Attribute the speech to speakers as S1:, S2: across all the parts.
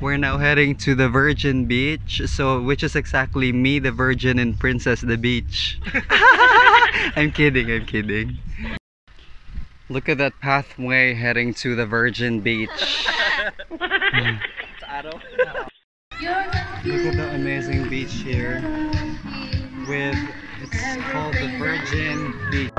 S1: we're now heading to the Virgin Beach. So, which is exactly me, the Virgin, and Princess the Beach. I'm kidding, I'm kidding. Look at that pathway heading to the Virgin Beach. Look at the amazing beach here with it's called the Virgin Beach.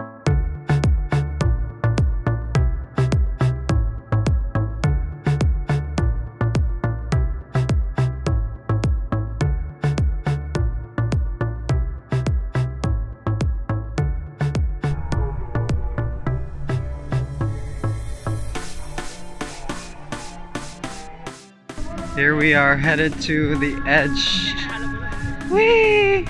S1: Here we are headed to the edge. Whee!